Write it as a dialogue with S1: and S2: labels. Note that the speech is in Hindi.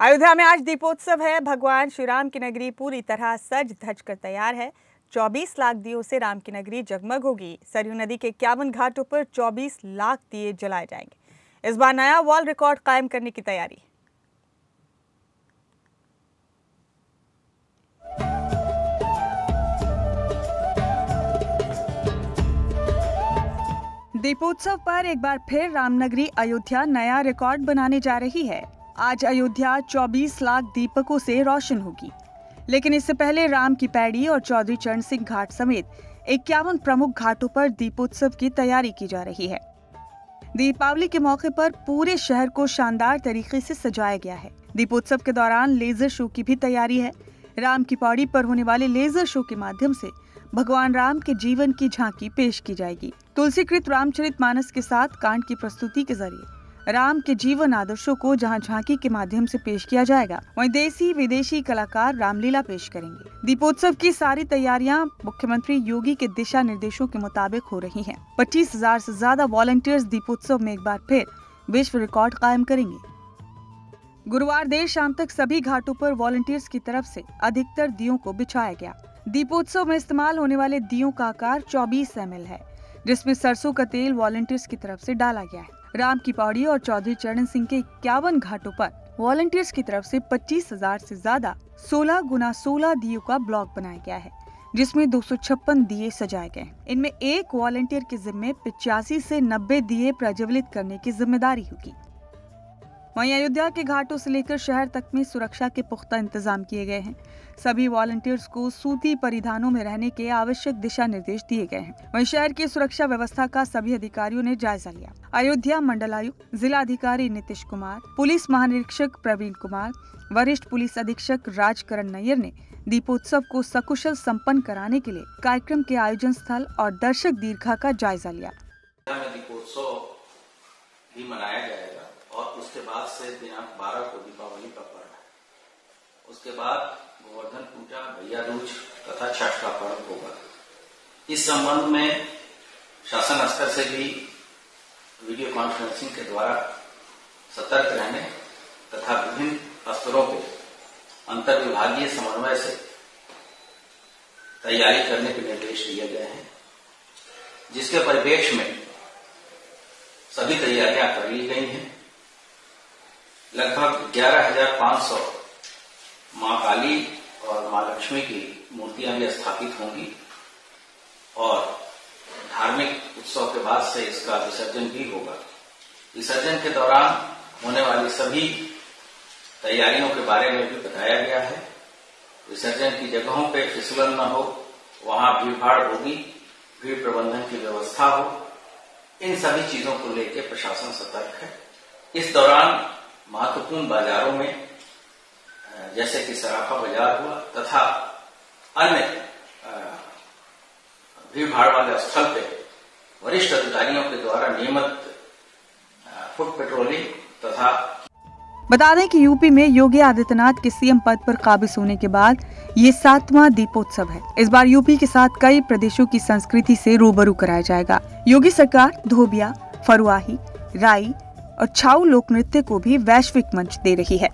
S1: अयोध्या में आज दीपोत्सव है। भगवान श्री राम की नगरी पूरी तरह सज धज कर तैयार है। 24 लाख दियों से राम की नगरी जगमग होगी सरयू नदी के इक्यावन घाटों पर 24 लाख दिए जलाए जाएँगे। इस बार नया वर्ल्ड रिकॉर्ड कायम करने की तैयारी। दीपोत्सव पर एक बार फिर रामनगरी अयोध्या नया रिकॉर्ड बनाने जा रही है। आज अयोध्या 24 लाख दीपकों से रोशन होगी। लेकिन इससे पहले राम की पैड़ी और चौधरी चरण सिंह घाट समेत इक्यावन प्रमुख घाटों पर दीपोत्सव की तैयारी की जा रही है। दीपावली के मौके पर पूरे शहर को शानदार तरीके से सजाया गया है। दीपोत्सव के दौरान लेजर शो की भी तैयारी है। राम की पौड़ी पर होने वाले लेजर शो के माध्यम से भगवान राम के जीवन की झांकी पेश की जाएगी। तुलसीकृत रामचरित मानस के साथ कांड की प्रस्तुति के ज़रिए। राम के जीवन आदर्शों को जहाँ झांकी के माध्यम से पेश किया जाएगा, वहीं देसी, विदेशी कलाकार रामलीला पेश करेंगे। दीपोत्सव की सारी तैयारियाँ मुख्यमंत्री योगी के दिशा निर्देशों के मुताबिक हो रही हैं। पच्चीस हज़ार ऐसी ज़्यादा वॉलंटियर्स दीपोत्सव में एक बार फिर विश्व रिकॉर्ड कायम करेंगे। गुरुवार देर शाम तक सभी घाटों पर वॉलंटियर्स की तरफ़ से अधिकतर दियों को बिछाया गया। दीपोत्सव में इस्तेमाल होने वाले दियों का आकार 24 एम है, जिसमें सरसों का तेल वॉलंटियर्स की तरफ़ से डाला गया है। राम की पौड़ी और चौधरी चरण सिंह के इक्यावन घाटों पर। वॉलंटियर्स की तरफ़ से 25,000 से ज़्यादा 16 गुना 16 दियो का ब्लॉक बनाया गया है जिसमें दो सौ छप्पन दिए सजाए गए इनमें एक वॉलंटियर के जिम्मे पिचासी से 90 दिए प्रज्वलित करने की ज़िम्मेदारी होगी। वहीं अयोध्या के घाटों से लेकर शहर तक में सुरक्षा के पुख्ता इंतज़ाम किए गए हैं। सभी वॉलंटियर्स को सूती परिधानों में रहने के आवश्यक दिशा निर्देश दिए गए हैं। वहीं शहर की सुरक्षा व्यवस्था का सभी अधिकारियों ने जायजा लिया। अयोध्या मंडलायुक्त जिला अधिकारी नीतीश कुमार, पुलिस महानिरीक्षक प्रवीण कुमार, वरिष्ठ पुलिस अधीक्षक राजकरण नैयर ने दीपोत्सव को सकुशल संपन्न कराने के लिए कार्यक्रम के आयोजन स्थल और दर्शक दीर्घा का जायजा लिया।
S2: दीपोत्सव भी मनाया जाएगा। और उसके बाद से दिनांक बारह को दीपावली का पर्व है। उसके बाद गोवर्धन पूजा, भैया दूज तथा छठ का पर्व होगा। इस संबंध में शासन स्तर से भी वीडियो कॉन्फ्रेंसिंग के द्वारा सतर्क रहने तथा विभिन्न स्तरों के अंतर विभागीय समन्वय से तैयारी करने के निर्देश दिए गए हैं, जिसके परिप्रेक्ष्य में सभी तैयारियाँ कर ली गई हैं। लगभग ग्यारह हज़ार पाँच सौ माँ काली और माँ लक्ष्मी की मूर्तियाँ भी स्थापित होंगी और धार्मिक उत्सव के बाद से इसका विसर्जन भी होगा। विसर्जन के दौरान होने वाली सभी तैयारियों के बारे में भी बताया गया है। विसर्जन की जगहों पे फिसलन न हो, वहाँ भीड़ भाड़ होगी, भीड़ प्रबंधन की व्यवस्था हो। इन सभी चीज़ों को लेकर प्रशासन सतर्क है। इस दौरान महत्वपूर्ण बाजारों में जैसे कि सराफा बाज़ार हुआ तथा अन्य भीड़ भाड़ वाले स्थल पे वरिष्ठ अधिकारियों के द्वारा नियमित फुट पेट्रोलिंग तथा
S1: बता दें कि यूपी में योगी आदित्यनाथ के सीएम पद पर काबिज होने के बाद ये सातवां दीपोत्सव है। इस बार यूपी के साथ कई प्रदेशों की संस्कृति से रूबरू कराया जाएगा। योगी सरकार, धोबिया, फरुआही, राई और छाऊ लोक नृत्य को भी वैश्विक मंच दे रही है।